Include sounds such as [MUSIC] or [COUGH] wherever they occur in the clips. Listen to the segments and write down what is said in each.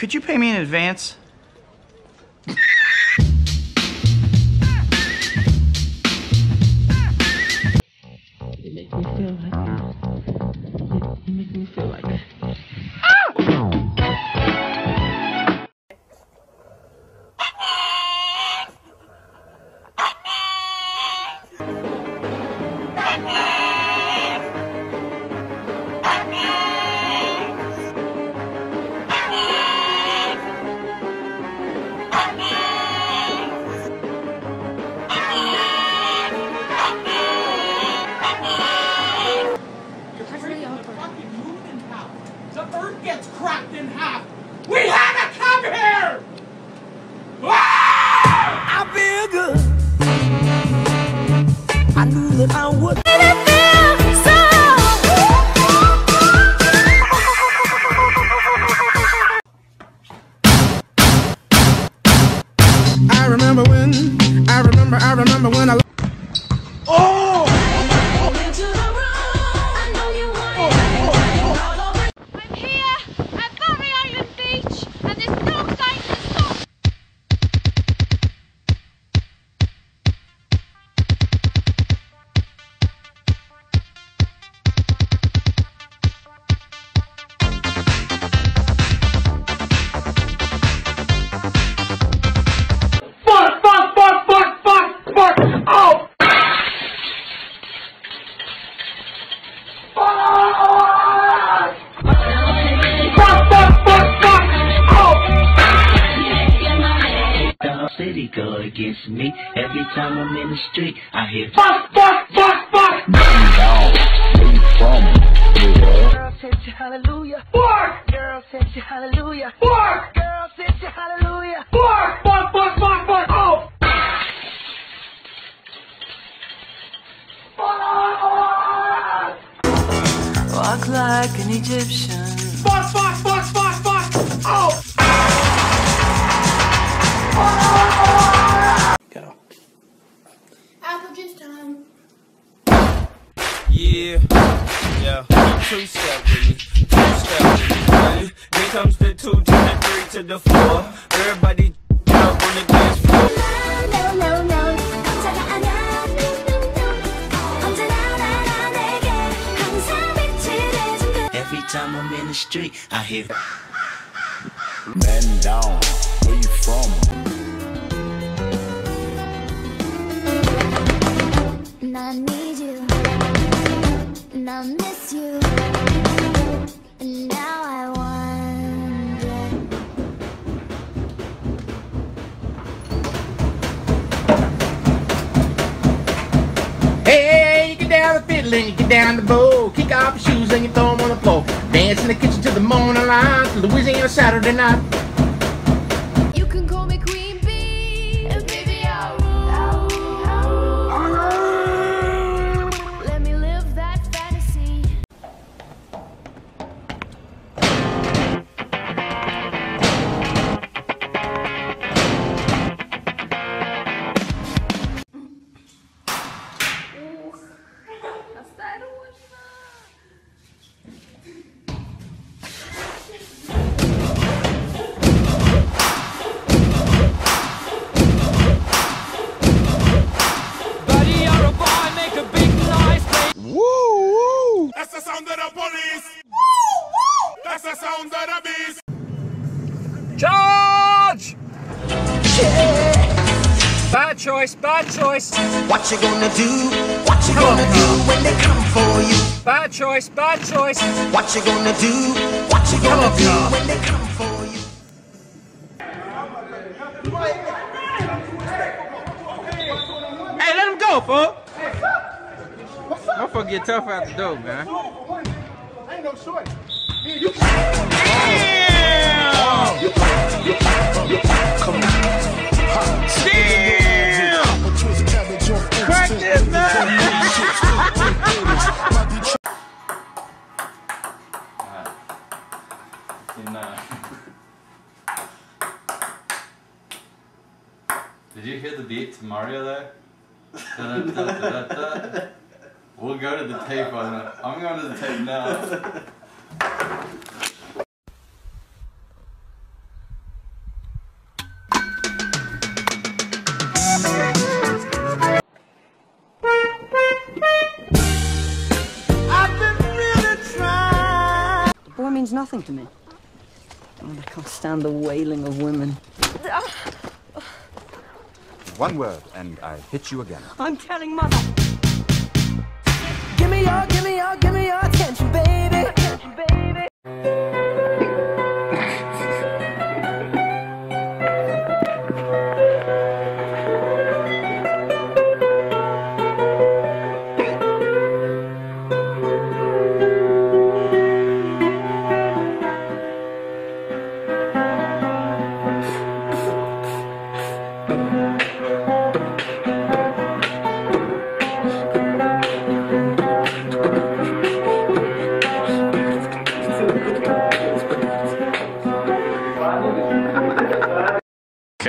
Could you pay me in advance? You make me feel like you, make me feel like an Egyptian. Fuck, fuck, fuck, fuck, fuck! Oh! Apple juice time. Yeah, yeah, two step with me, two step with me, man. Then comes the two to the three to the four. Everybody jump on the dance floor. The street, I hear Man down, where you from? And I need you. And I miss you. And now I wonder. Hey, hey, hey, you get down the fiddle and you get down the bow. Kick off your shoes and you throw them on the floor. Dance in the kitchen till the morning light. Louisiana Saturday night. Bad choice. What you gonna do? What you gonna do when they come for you? Bad choice, bad choice. What you gonna do? What you gonna do when they come for you? Hey, let him go, fool. Motherfucker get tough out the door, man. Ain't no shorty. Me you. Crack Uh, [LAUGHS] did you hear the beat to Mario there? Da-da-da-da-da-da. [LAUGHS] We'll go to the tape on it. I'm going to the tape now. The boy means nothing to me. Oh, God, I can't stand the wailing of women. One word, and I hit you again. I'm telling mother. Give me your, give me your, give me your attention, baby.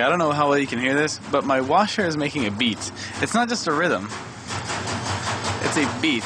Okay, I don't know how well you can hear this, but my washer is making a beat. It's not just a rhythm, it's a beat.